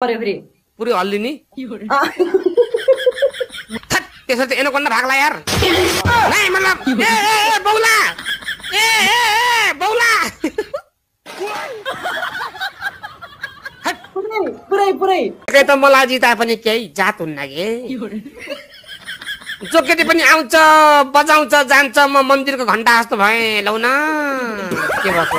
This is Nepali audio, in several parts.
पर्यो फेरि पुरै हल्लिने अँ, थट त्यसो त एनोकन्डा भाग्ला यार नै मतलब ए ए ए बौला ए ए ए बौला पुरै पुरै पुरै के त मलाई जिता पनि केही जात हुन्न कि जो केटी पनि आउँछ बजाउँछ जान्छ म मन्दिरको घन्टा जस्तो भएँ लौ न के भएको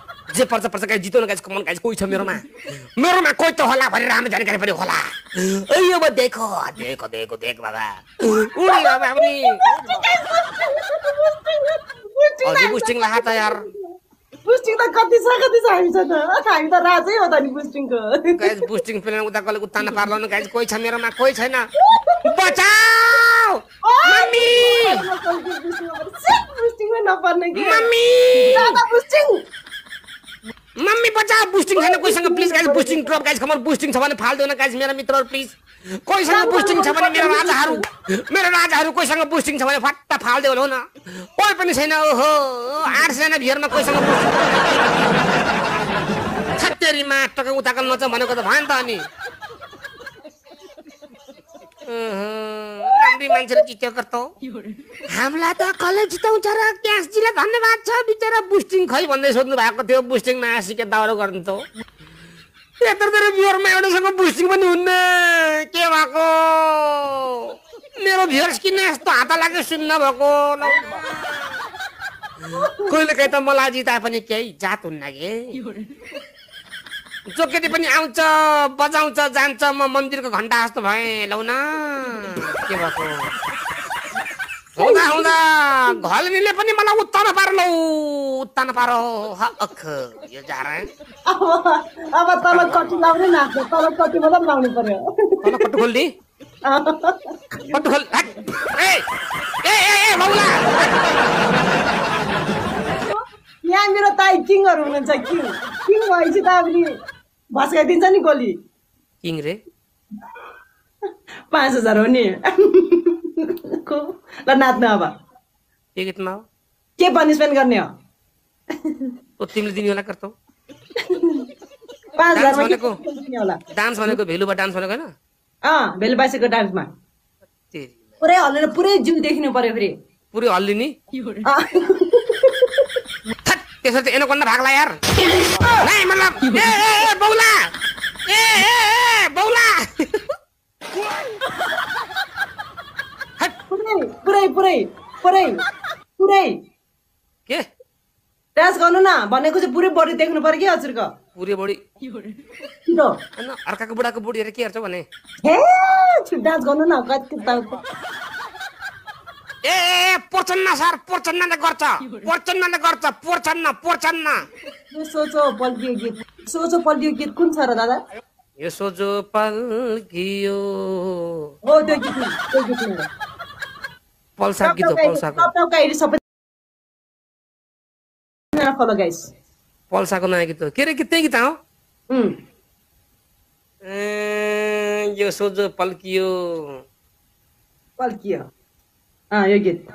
जे पर्छ पर्छ गाइस जिताउनु गाइस कमन गाइस कोही छ मेरोमा? मेरोमा कोही त होला भनेर हाम्रो जानकारी पनि होला। अयो अब देखो देखो देखो देख बाबा। उडी बाबा पनि अझै बुस्टिङ ला त यार। बुस्टिङ त कति छ कति छ हामी छ त हामी त राजै हो त नि बुस्टिङको। गाइस बुस्टिङ प्लेन उता कसले उत्तान पार्लाउनु गाइस कोही छ मेरोमा कोही छैन। बचाऊ मम्मी! बुस्टिङमै नपर्ने कि? मम्मी! दादा बुस्टिङ! बचाऊ बुस्टिङ छैन कोहीसँग please guys boosting drop guys come on boosting छ भने फाल्दिउ न गाइस मेरा मित्रहरू प्लिज कोहीसँग बुस्टिङ छ भने मेरो राजाहरू मेरो राजाहरू कोहीसँग बुस्टिङ छ भने फट्टा फाल्दिउ होला न। कोही पनि छैन ओहो आठजना भियरमा कोहीसँग छत्तेरीमा टका उताको नच भनेको त भयो नि त अनि। राम्री मान्छेले जित्यो गर्छ। हामीलाई त कसले जिताउँछ र? क्यासजीलाई धन्यवाद छ बिचरा बुस्टिङ खै भन्दै सोध्नु भएको थियो बुस्टिङमा आसिके दाउरो गर्नु त यत्रो भ्युरमा एउटासँग बुस्टिङ पनि हुन्न। के भएको? मेरो भ्युर्स किन यस्तो हात लाग्यो सुन्न भएको? कहिले काहीँ त मलाई जिता पनि केही जात हुन्न कि? जो केटी पनि आउँछ बजाउँछ जान्छ म मन्दिरको घन्टा जस्तो भएँ। लौ न। के भएको? हुँदा हुँदा घल्मीले पनि मलाई उत्तान पार्लौ। उत्तान पारो। ह, अख। यो जा रहा है? अब तल कति लाउने नाच्छ तल कति मात्रै लाउनु पर्यो। तल कट्टु खोल्दी। कट्टु खोल। ए ए ए ए बाउला यहाँ मेरो ताई किङहरू हुनुहुन्छ। किङ। किङ भएपछि त अब नि भस्काइदिन्छ नि गोली किङ रे पाँच हजार हो नि को ल नाच्नु अब के गीतमा हो के पनिसमेन्ट गर्ने हो ओ तिमीले दिने होला गर्छौ पाँच के भनेको? डान्स भनेको भेलुबा डान्स भनेको होइन अँ भेल बाइसेको डान्समा पुरै हल्लेर पुरै जिउ देखिनु पर्यो फेरि पुरै हल्लिने त्यसो त एनोकन्डा भाग्ला यार। नै मतलब ए ए ए बौला! ए ए ए बौला! पुरै पुरै पुरै पुरै पुरै। के? डान्स गर्नु न भनेको चाहिँ पुरै बडी देख्नु पर्यो कि हजुरको? पुरै बडी अर्काको बुढाको बुढी हेरेर के हेर्छ भने? डान्स गर्नु न कति ए ए प्रचन्न सर प्रचन्नले गर्छ। प्रचन्नले गर्छ प्रचन्न प्रचन्न। यो सोचो पल्टियो गीत। सोचो पल्टियो गीत कुन छ र दादा? यो सोझो पल्कियो हो त्यो गीत त्यो गीत हो। पल्साको गीत हो पल्साको। Follow guys. पल्साको नयाँ गीत हो। के रे गीत त्यही गीत हो? ए, यो सोझो पल्कियो पल्कियो अँ यो गीत